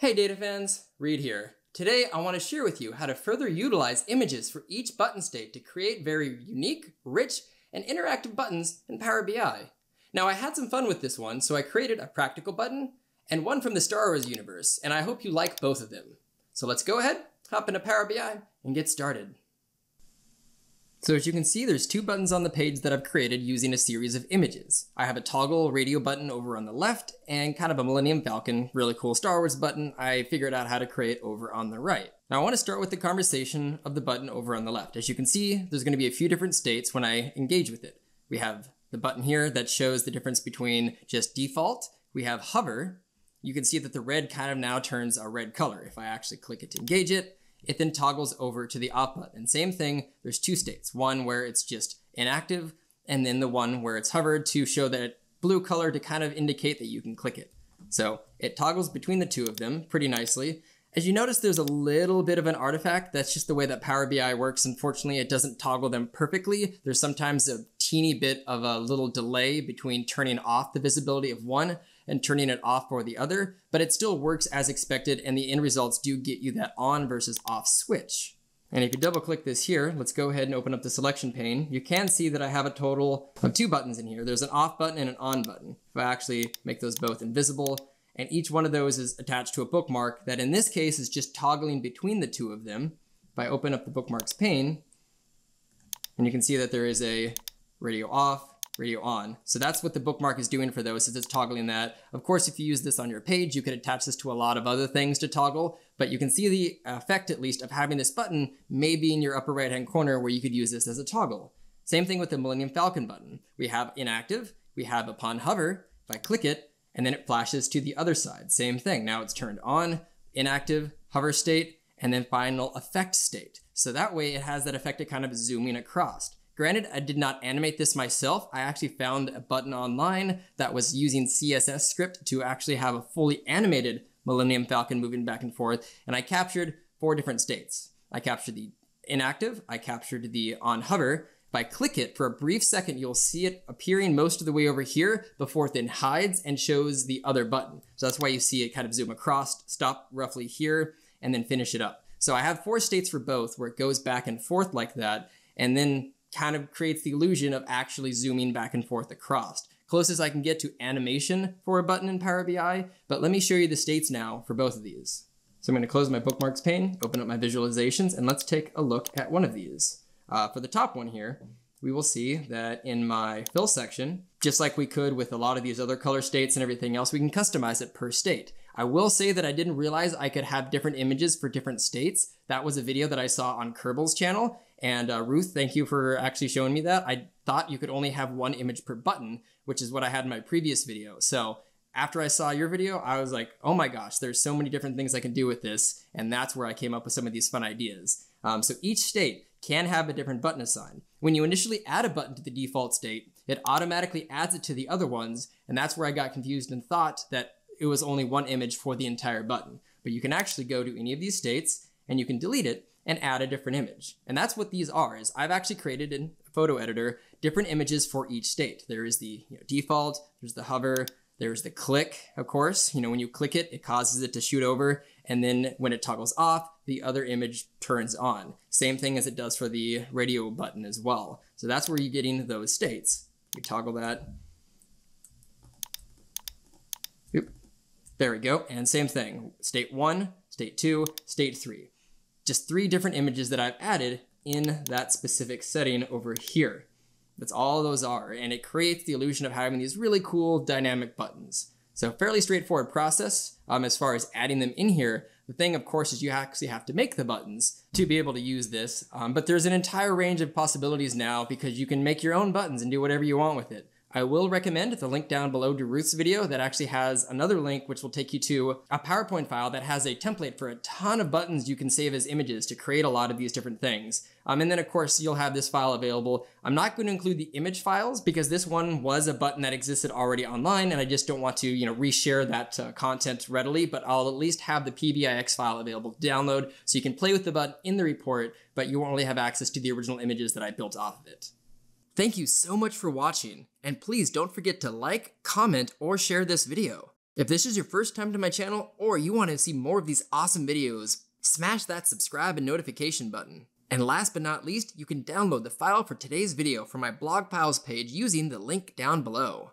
Hey data fans, Reid here. Today I want to share with you how to further utilize images for each button state to create very unique, rich, and interactive buttons in Power BI. Now I had some fun with this one, so I created a practical button and one from the Star Wars universe, and I hope you like both of them. So let's go ahead, hop into Power BI, and get started. So as you can see, there's two buttons on the page that I've created using a series of images. I have a toggle radio button over on the left and kind of a Millennium Falcon, really cool Star Wars button I figured out how to create over on the right. Now I want to start with the conversation of the button over on the left. As you can see, there's going to be a few different states when I engage with it. We have the button here that shows the difference between just default. We have hover. You can see that the red kind of now turns a red color. If I actually click it to engage it, it then toggles over to the off button. And same thing, there's two states, one where it's just inactive, and then the one where it's hovered to show that blue color to kind of indicate that you can click it. So it toggles between the two of them pretty nicely. As you notice, there's a little bit of an artifact. That's just the way that Power BI works. Unfortunately, it doesn't toggle them perfectly. There's sometimes a teeny bit of a little delay between turning off the visibility of one and turning it off for the other, but it still works as expected and the end results do get you that on versus off switch. And if you double click this here, let's go ahead and open up the selection pane. You can see that I have a total of two buttons in here. There's an off button and an on button. If I actually make those both invisible, and each one of those is attached to a bookmark that in this case is just toggling between the two of them. If I open up the bookmarks pane, and you can see that there is a radio off, radio on. So that's what the bookmark is doing for those, is it's toggling that. Of course, if you use this on your page, you could attach this to a lot of other things to toggle, but you can see the effect at least of having this button maybe in your upper right hand corner where you could use this as a toggle. Same thing with the Millennium Falcon button. We have inactive, we have upon hover, if I click it, and then it flashes to the other side. Same thing, now it's turned on, inactive, hover state, and then final effect state. So that way it has that effect of kind of zooming across. Granted, I did not animate this myself. I actually found a button online that was using CSS script to actually have a fully animated Millennium Falcon moving back and forth, and I captured four different states. I captured the inactive, I captured the on hover. If I click it for a brief second, you'll see it appearing most of the way over here before it then hides and shows the other button. So that's why you see it kind of zoom across, stop roughly here, and then finish it up. So I have four states for both where it goes back and forth like that. And then kind of creates the illusion of actually zooming back and forth across. Closest I can get to animation for a button in Power BI, but let me show you the states now for both of these. So I'm going to close my bookmarks pane, open up my visualizations, and let's take a look at one of these. Uh, for the top one here, we will see that in my fill section, just like we could with a lot of these other color states and everything else, we can customize it per state. I will say that I didn't realize I could have different images for different states. That was a video that I saw on Curbal's channel, and uh, Ruth, thank you for actually showing me that. I thought you could only have one image per button, which is what I had in my previous video. So after I saw your video, I was like, oh my gosh, there's so many different things I can do with this. And that's where I came up with some of these fun ideas. Um, so each state can have a different button assigned. When you initially add a button to the default state, it automatically adds it to the other ones. And that's where I got confused and thought that it was only one image for the entire button. But you can actually go to any of these states and you can delete it and add a different image. And that's what these are, is I've actually created in photo editor different images for each state. There is the you know, default, there's the hover, there's the click, of course. You know, when you click it, it causes it to shoot over. And then when it toggles off, the other image turns on. Same thing as it does for the radio button as well. So that's where you're getting those states. We toggle that. There we go. And same thing. State one, state two, state three just three different images that I've added in that specific setting over here. That's all those are, and it creates the illusion of having these really cool dynamic buttons. So fairly straightforward process um, as far as adding them in here. The thing, of course, is you actually have to make the buttons to be able to use this, um, but there's an entire range of possibilities now because you can make your own buttons and do whatever you want with it. I will recommend the link down below to Ruth's video that actually has another link which will take you to a PowerPoint file that has a template for a ton of buttons you can save as images to create a lot of these different things. Um, and then of course you'll have this file available. I'm not going to include the image files because this one was a button that existed already online and I just don't want to, you know, reshare that uh, content readily, but I'll at least have the PBIX file available to download so you can play with the button in the report, but you won't only have access to the original images that I built off of it. Thank you so much for watching, and please don't forget to like, comment, or share this video. If this is your first time to my channel, or you want to see more of these awesome videos, smash that subscribe and notification button. And last but not least, you can download the file for today's video from my blog files page using the link down below.